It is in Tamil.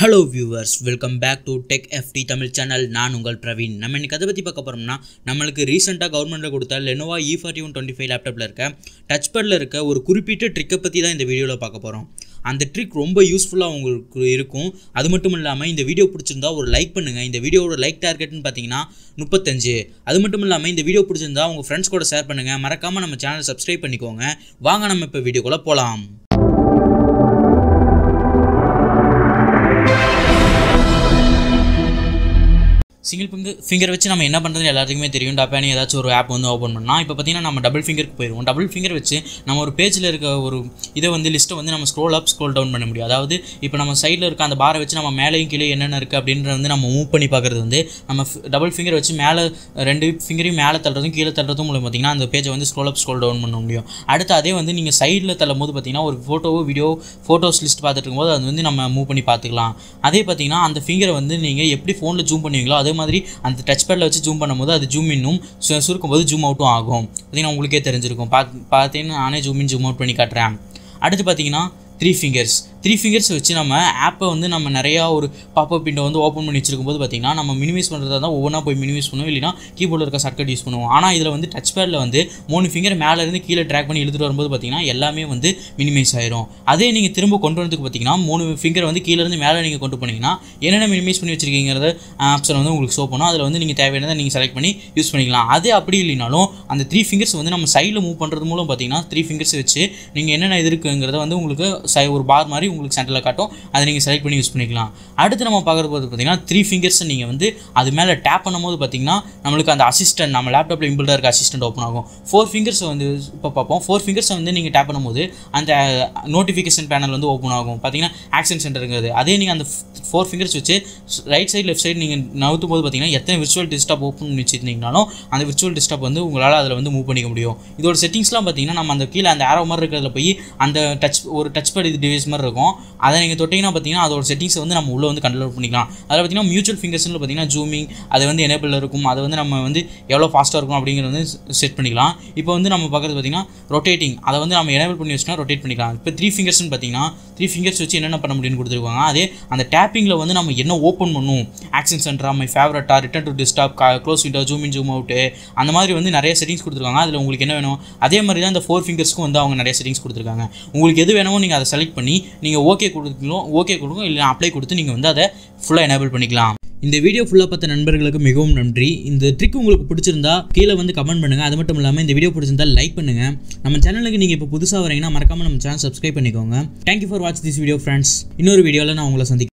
Hello viewers welcome back to tech FT Tamil channel நான் உங்கள் பிரவீன். நம்ம இன்றைக்கி அதை பற்றி பார்க்க போகிறோம்னா நம்மளுக்கு ரீசெண்டாக கவர்மெண்ட்டில் கொடுத்த Lenovo E forty one twenty five லேப்டாப்பில் இருக்க டச் பேடில் இருக்க ஒரு குறிப்பிட்ட ட்ரிக்கை பற்றி தான் இந்த வீடியோவில் பார்க்க போகிறோம் அந்த ட்ரிக் ரொம்ப யூஸ்ஃபுல்லாக உங்களுக்கு இருக்கும். அது மட்டும் இல்லாமல் இந்த வீடியோ பிடிச்சிருந்தா ஒரு லைக் பண்ணுங்கள் இந்த வீடியோவோட லைக் டார்கெட்னு பார்த்தீங்கன்னா முப்பத்தஞ்சு. அது மட்டும் இல்லாமல் இந்த வீடியோ பிடிச்சிருந்தா உங்கள் ஃப்ரெண்ட்ஸ் கூட ஷேர் பண்ணுங்கள் மறக்காமல் நம்ம சேனலை சப்ஸ்கிரைப் பண்ணிக்கோங்க. வாங்க நம்ம இப்போ வீடியோக்குள்ளே போகலாம் சிங்கிள் ஃபிங்கர் ஃபிங்கர் வச்சு நம்ம என்ன பண்ணுறதுன்னு எல்லாத்துக்குமே தெரியும். டப்பானி ஏதாச்சும் ஒரு ஆப் வந்து ஓப்பன் பண்ணால் இப்போ பார்த்தீங்கன்னா நம்ம டபுள் ஃபிங்கருக்கு போயிடுவோம் டபுள் ஃபிங்கர் வச்சு நம்ம ஒரு பேஜில் இருக்க ஒரு இதை வந்து லிஸ்ட்டை வந்து நம்ம ஸ்க்ரோல் அப் ஸ்க்ரோல் டவுன் பண்ண முடியும். அதாவது இப்போ நம்ம சைடில் இருக்க அந்த பாரை வச்சு நம்ம மேலேயும் கீழே என்னென்ன இருக்குது அப்படின்றத வந்து நம்ம மூவ் பண்ணி பார்க்குறது வந்து நம்ம டபுள் ஃபிங்கர் வச்சு மேலே ரெண்டு ஃபிங்கரையும் மேலே தள்ளுறதும் கீழே தள்ளுறதும் மூலம் பார்த்தீங்கன்னா அந்த பேஜை வந்து ஸ்க்ரோல் அப் ஸ்க்ரோல் டவுன் பண்ண முடியும். அடுத்து அதே வந்து நீங்கள் சைடில் தள்ளும் போது பார்த்தீங்கன்னா ஒரு ஃபோட்டோவோ வீடியோ ஃபோட்டோஸ் லிஸ்ட் பார்த்துட்டு இருக்கும்போது அது வந்து நம்ம மூவ் பண்ணி பார்த்துக்கலாம். அதே பார்த்தீங்கன்னா அந்த ஃபிங்கரை வந்து நீங்கள் எப்படி ஃபோனில் ஜூம் பண்ணுவீங்களோ அதே மாதிரி அந்த டச் பேடில் வச்சு ஜூம் பண்ணும்போது அது ஜூம் இன்னும் சுருக்கும் போது ஜூம் அவுட்டும் ஆகும். பார்த்தீங்கன்னா உங்களுக்கே தெரிஞ்சிருக்கும். பார்த்து பார்த்தீங்கன்னா நானே ஜூம் இன் ஜூம் அவுட் பண்ணி காட்டுறேன். அடுத்து பார்த்தீங்கன்னா த்ரீ ஃபிங்கர்ஸ் த்ரீ ஃபிங்கர்ஸ் வச்சு நம்ம ஆப்பை வந்து நம்ம நிறையா ஒரு பாப்பப் விண்டோ வந்து ஓப்பன் பண்ணி வச்சிருக்கும் போது பார்த்தீங்கன்னா நம்ம மினிமைஸ் பண்ணுறதா தான் ஒவ்வொன்றா போய் மினிமைஸ் பண்ணுவோம். இல்லைனா கீபோர்டில் இருக்க ஷார்ட்கட் யூஸ் பண்ணுவோம். ஆனால் இதில் வந்து டச் பேடில் வந்து மூணு ஃபிங்கர் மேலே இருந்து கீழே ட்ராக் பண்ணி இழுத்துட்டு வரும்போது பார்த்தீங்கன்னா எல்லாமே வந்து மினிமைஸ் ஆயிரும். அதே நீங்கள் திரும்ப கொண்டு வரதுக்கு பார்த்தீங்கன்னா மூணு ஃபிங்கர் வந்து கீழே இருந்து மேலே நீங்கள் கொண்டு போனீங்கன்னா என்னென்ன மினிமைஸ் பண்ணி வச்சிருக்கீங்கிறத ஆப்ஷன் வந்து உங்களுக்கு ஷோ பண்ணும். அதில் வந்து நீங்கள் தேவையானதை நீங்கள் செலக்ட் பண்ணி யூஸ் பண்ணிக்கலாம். அதே அப்படி இல்லைனாலும் அந்த த்ரீ ஃபிங்கர்ஸ் வந்து நம்ம சைடில் மூவ் பண்ணுறது மூலம் பார்த்தீங்கன்னா த்ரீ ஃபிங்கர்ஸ் வச்சு நீங்கள் என்னென்ன இது இருக்குங்கிறத வந்து உங்களுக்கு சை ஒரு பார் மாதிரி உங்களுக்கு சென்டரில் காட்டும். அதை நீங்கள் செலக்ட் பண்ணி யூஸ் பண்ணிக்கலாம். அடுத்து நம்ம பார்க்குறது போது பார்த்தீங்கன்னா த்ரீ ஃபிங்கர்ஸ் நீங்கள் வந்து அது மேலே டேப் பண்ணும்போது பார்த்தீங்கன்னா நம்மளுக்கு அந்த அசிஸ்டன்ட் நம்ம லேப்டாப்பில் இம்பிள்டாக இருக்க அசிஸ்டன்ட் ஓப்பன் ஆகும். ஃபோர் ஃபிங்கர்ஸ் வந்து இப்போ பார்ப்போம். ஃபோர் ஃபிங்கர்ஸை வந்து நீங்கள் டேப் பண்ணும்போது அந்த நோட்டிஃபிகேஷன் பேனல் வந்து ஓப்பன் ஆகும். பார்த்தீங்கன்னா ஆக்ஷன் சென்டருங்கிறது அதே நீங்கள் அந்த ஃபோர் ஃபிங்கர்ஸ் வச்சு ரைட் சைடு லெஃப்ட் சைடு நீங்கள் நவுத்தும் போது பார்த்தீங்கன்னா எத்தனை விர்ச்சுவல் டிஸ்டாப் ஓப்பன் பண்ணி வச்சிருந்தீங்கனாலும் அந்த விர்ச்சுவல் டிஸ்டாப் வந்து உங்களால் அதில் வந்து மூவ் பண்ணிக்க முடியும். இதோட செட்டிங்ஸ்லாம் பார்த்தீங்கன்னா நம்ம அந்த கீழே அந்த ஆரோ மாதிரி இருக்கிறதுல போய் அந்த டச் ஒரு டச் பேட் இது டிவைஸ் மாதிரி இருக்கும். அதை நீங்கள் தொட்டிங்கன்னா பார்த்தீங்கன்னா அதோட செட்டிங்ஸை வந்து நம்ம உள்ளே வந்து கண்ட்ரோல் பண்ணிக்கலாம். அதில் பார்த்தீங்கன்னா மியூச்சுவல் ஃபிங்கர்ஸ்னு பார்த்தீங்கன்னா ஜூமிங் அது வந்து எனேபிள் இருக்கும். அது வந்து நம்ம வந்து எவ்வளோ ஃபாஸ்ட்டாக இருக்கும் அப்படிங்கிறது வந்து செட் பண்ணிக்கலாம். இப்போ வந்து நம்ம பார்க்குறது பார்த்திங்கன்னா ரொட்டேட்டிங் அதை வந்து நம்ம எனேபிள் பண்ணி வச்சுனா ரொட்டேட் பண்ணிக்கலாம். இப்போ த்ரீ ஃபிங்கர்ஸ்னு பார்த்தீங்கன்னா த்ரீ ஃபிங்கர்ஸ் வச்சு என்னென்ன பண்ண முடியும்னு கொடுத்துருக்காங்க. அதே அந்த டேப்பிங்கில் வந்து நம்ம என்ன ஓப்பன் பண்ணும் ஆக்ஷன் சென்டரா my ஃபேவரட்டா return to desktop close window zoom in zoom out அந்த மாதிரி வந்து நிறைய செட்டிங்ஸ் கொடுத்துருக்காங்க. அதில் உங்களுக்கு என்ன வேணும்? அதே மாதிரி தான் இந்த ஃபோர் ஃபிங்கர்ஸ்க்கும் வந்து அவங்க நிறைய செட்டிங்ஸ் கொடுத்துருக்காங்க. உங்களுக்கு எது வேணுமோ நீங்கள் அதை செலக்ட் பண்ணி நீங்கள் ஓகே கொடுக்கலாம் ஓகே கொடுக்கும் இல்லை அப்ளை கொடுத்து நீங்கள் வந்து அதை ஃபுல்லாக எனேபிள் பண்ணிக்கலாம். இந்த வீடியோ ஃபுல்லாக பார்த்த நண்பர்களுக்கு மிகவும் நன்றி. இந்த ட்ரிக் உங்களுக்கு பிடிச்சிருந்தா கீழே வந்து கமெண்ட் பண்ணுங்கள் அது மட்டும் இல்லாமல் இந்த வீடியோ பிடிச்சிருந்தா லைக் பண்ணுங்கள் நம்ம சேனலுக்கு நீங்கள் இப்போ புதுசாக வரீங்கன்னா மறக்காமல் நம்ம சேனல் சப்ஸ்கிரைப் பண்ணிக்கோங்க. Thank you for watch this video friends இன்னொரு வீடியோவில் நான் உங்களை சந்திக்கிறேன்.